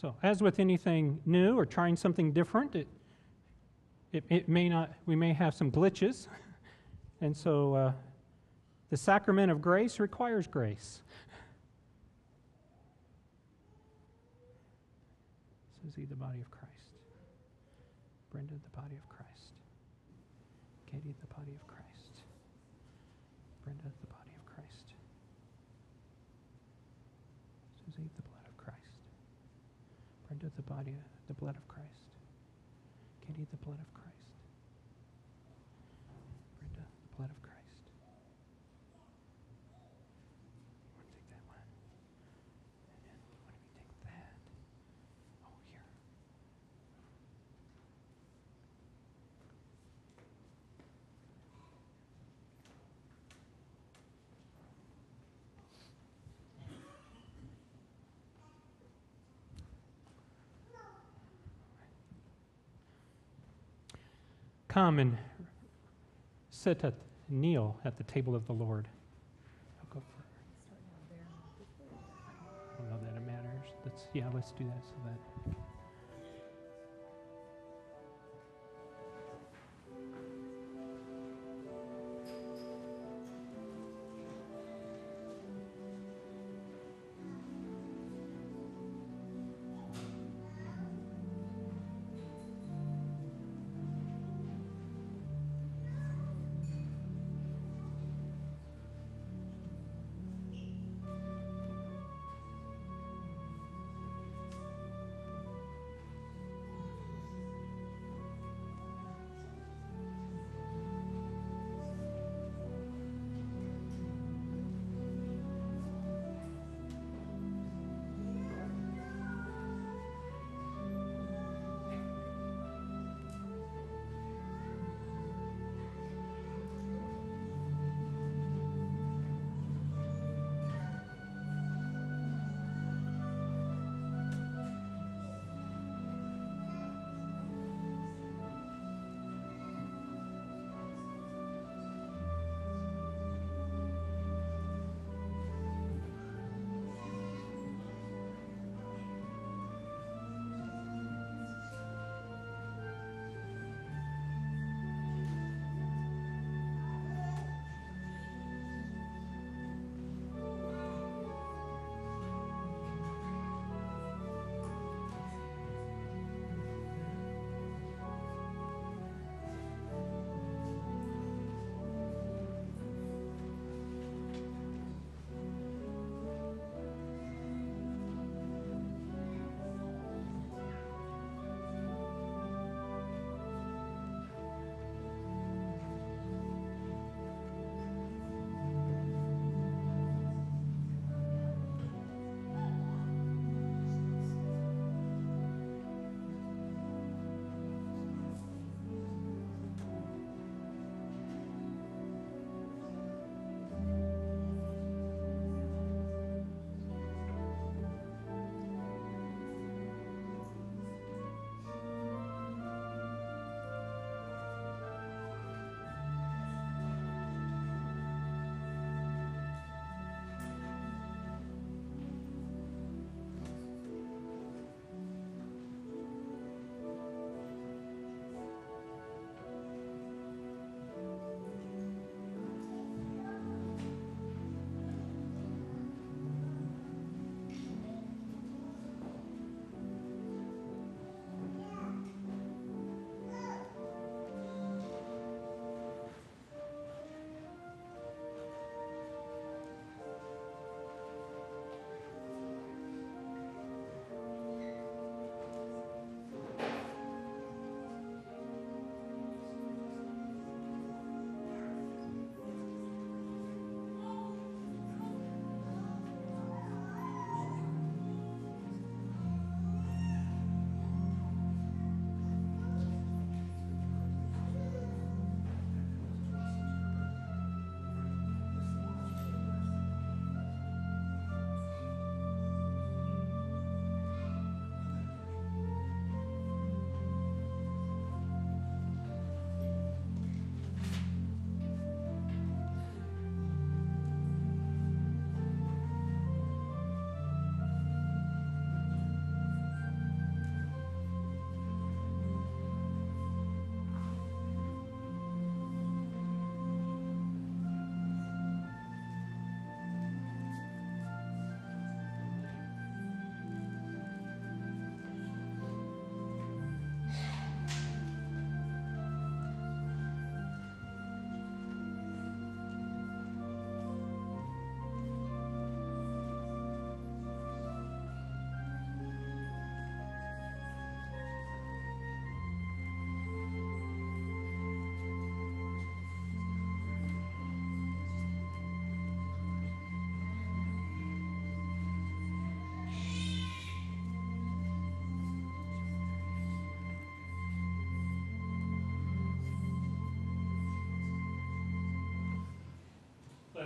So, as with anything new or trying something different, it, it, it may not, we may have some glitches. [laughs] And so, uh, the sacrament of grace requires grace. Susie, the body of Christ. Brenda, the body of Christ. Katie, the body of Christ. Brenda, the body of Christ. Susie, the blood of Christ. Brenda, the body, the blood of Christ. Katie, the blood of Christ. Brenda, the blood of Christ. You want to take that one? And then why don't you take that? Oh, here. Come and sit at, kneel at the table of the Lord. I'll go for I don't know that it matters. Let's, yeah, let's do that so that.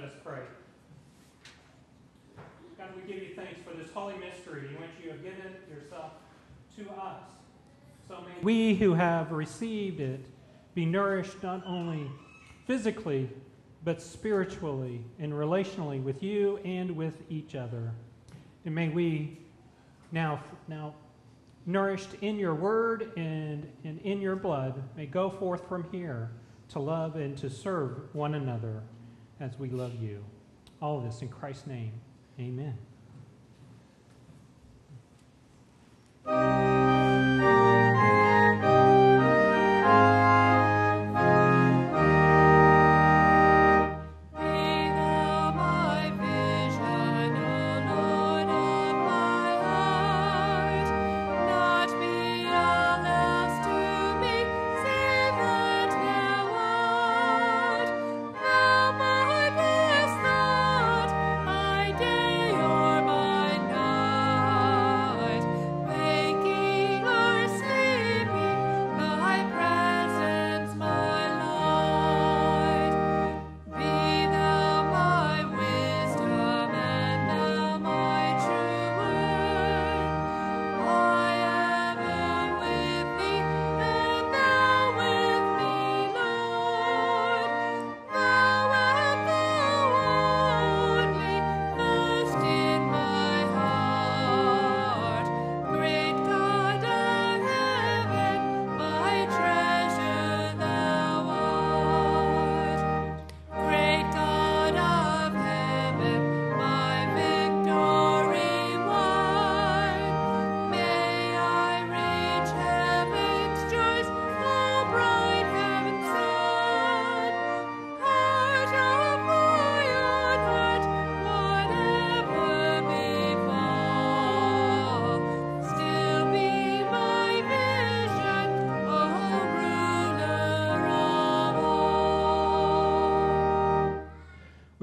Us pray. God, we give you thanks for this holy mystery in which you have given yourself to us. So may we who have received it be nourished not only physically, but spiritually and relationally with you and with each other. And may we now, now nourished in your word and, and in your blood, may go forth from here to love and to serve one another as we love you. All of this in Christ's name. Amen.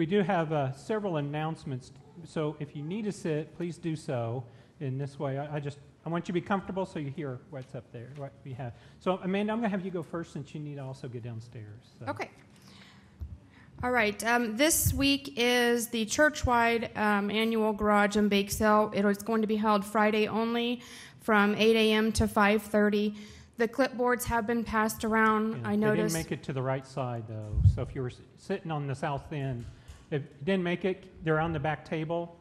We do have uh, several announcements, so if you need to sit, please do so. In this way, I, I, just I want you to be comfortable so you hear what's up there, what we have. So Amanda, I'm going to have you go first since you need to also get downstairs. So. Okay. All right. Um, this week is the churchwide um, annual garage and bake sale. It is going to be held Friday only, from 8 a.m. to 5:30. The clipboards have been passed around. I noticed. They didn't make it to the right side though. So if you were sitting on the south end, if you didn't make it, they're on the back table.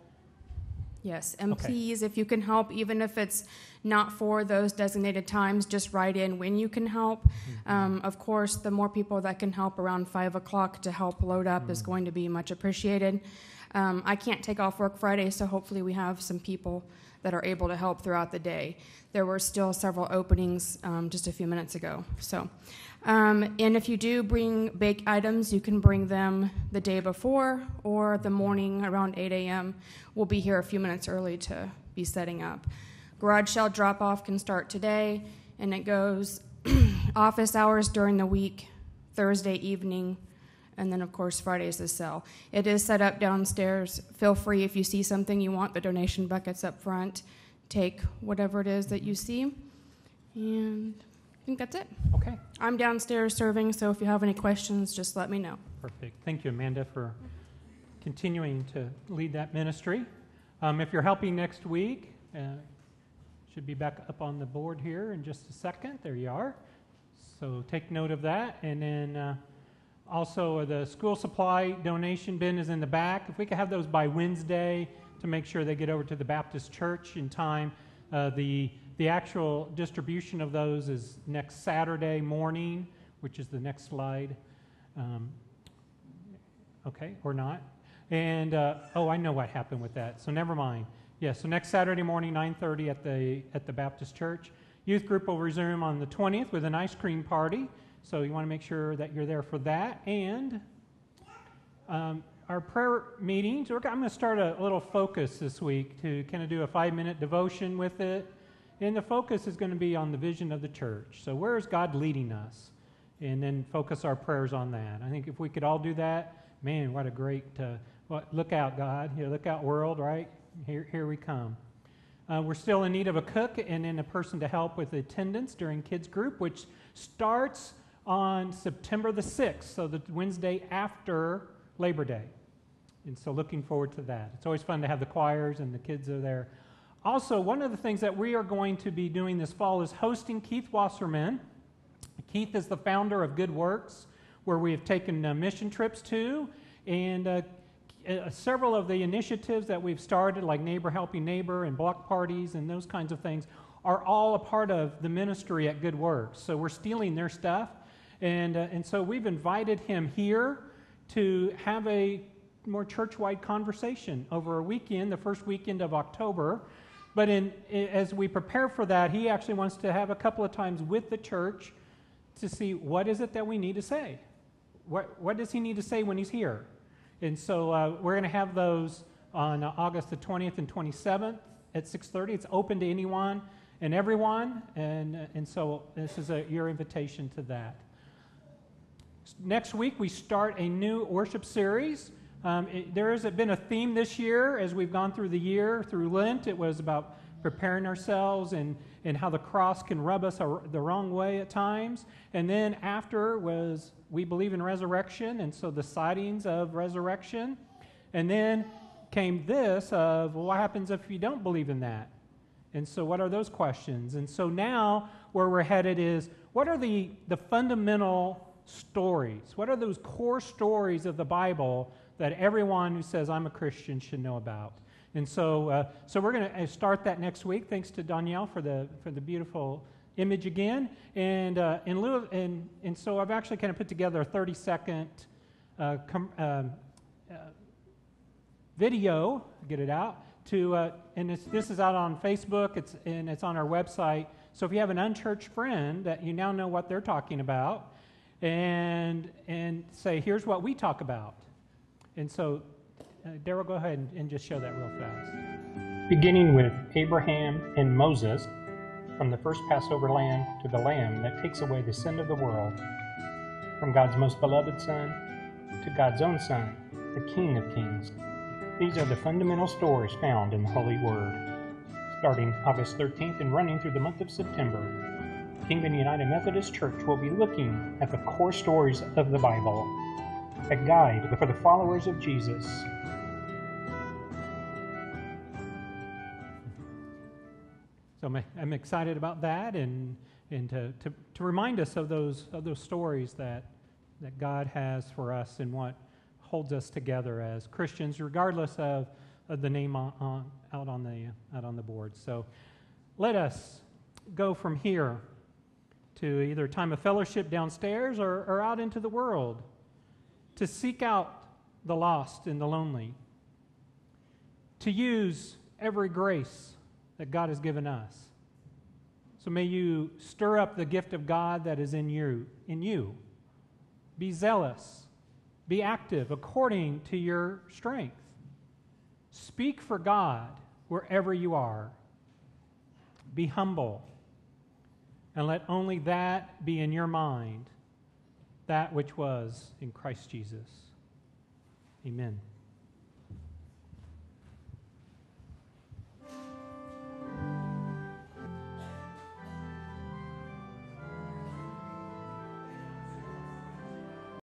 Yes, and Okay. please, if you can help, even if it's not for those designated times, just write in when you can help. Mm-hmm. Um, of course, the more people that can help around five o'clock to help load up is Mm. going to be much appreciated. Um, I can't take off work Friday, so hopefully we have some people that are able to help throughout the day. There were still several openings um, just a few minutes ago. So, um, and if you do bring baked items, you can bring them the day before or the morning around 8 a.m. We'll be here a few minutes early to be setting up. Garage sale drop off can start today, and it goes [clears throat] office hours during the week, Thursday evening, and then, of course, Friday is the sale. It is set up downstairs. Feel free if you see something you want, the donation buckets up front. Take whatever it is that you see. And I think that's it. Okay, I'm downstairs serving, so if you have any questions, just let me know. perfect. Thank you, Amanda, for continuing to lead that ministry. Um, if you're helping next week, uh, should be back up on the board here in just a second. There you are. So take note of that. And then uh, also uh, the school supply donation bin is in the back. If we could have those by Wednesday to make sure they get over to the Baptist Church in time. Uh, the the actual distribution of those is next Saturday morning, which is the next slide. Um, okay, or not. And uh, oh, I know what happened with that. So never mind. Yeah. So next Saturday morning, 9:30 at the at the Baptist Church. Youth group will resume on the 20th with an ice cream party. So you want to make sure that you're there for that. And um, our prayer meetings. I'm going to start a little focus this week to kind of do a five-minute devotion with it. And the focus is going to be on the vision of the church. So where is God leading us? And then focus our prayers on that. I think if we could all do that, man, what a great uh, look out, God. You know, look out, world, right? Here, here we come. Uh, we're still in need of a cook and then a person to help with attendance during kids group, which starts on September the 6th, so the Wednesday after Labor Day. And so looking forward to that. It's always fun to have the choirs and the kids are there. Also, one of the things that we are going to be doing this fall is hosting Keith Wasserman. Keith is the founder of Good Works, where we have taken uh, mission trips to. And uh, uh, several of the initiatives that we've started, like Neighbor Helping Neighbor and block parties and those kinds of things, are all a part of the ministry at Good Works. So we're stealing their stuff. And, uh, and so we've invited him here to have a more church wide conversation over a weekend, the first weekend of October. But in, as we prepare for that, he actually wants to have a couple of times with the church to see what is it that we need to say. What, what does he need to say when he's here? And so uh, we're going to have those on August the 20th and 27th at 6:30. It's open to anyone and everyone, and, uh, and so this is a, your invitation to that. Next week, we start a new worship series. Um, it, there has been a theme this year as we've gone through the year, through Lent. It was about preparing ourselves and, and how the cross can rub us a, the wrong way at times. And then after was we believe in resurrection, and so the sightings of resurrection. And then came this of well, what happens if you don't believe in that? And so, what are those questions? And so, now where we're headed is what are the, the fundamental stories? What are those core stories of the Bible that everyone who says, I'm a Christian, should know about? And so, uh, so we're going to start that next week. Thanks to Danielle for the, for the beautiful image again. And, uh, in lieu of, and, and so I've actually kind of put together a 30 second uh, com, um, uh, video, get it out, to, uh, and this is out on Facebook it's, and it's on our website. So if you have an unchurched friend that you now know what they're talking about, and, and say, here's what we talk about. And so, uh, Daryl, go ahead and, and just show that real fast. Beginning with Abraham and Moses, from the first Passover lamb to the lamb that takes away the sin of the world, from God's most beloved Son to God's own Son, the King of Kings. These are the fundamental stories found in the Holy Word. Starting August 13th and running through the month of September, Kingman United Methodist Church will be looking at the core stories of the Bible, a guide for the followers of Jesus. So I'm, excited about that and, and to, to, to remind us of those, of those stories that, that God has for us and what holds us together as Christians, regardless of, of the name on, on, out, on the, out on the board. So let us go from here to either time of fellowship downstairs or, or out into the world to seek out the lost and the lonely, to use every grace that God has given us. So may you stir up the gift of God that is in you, in you. Be zealous be active according to your strength. Speak for God wherever you are. Be humble. And let only that be in your mind, that which was in Christ Jesus. Amen.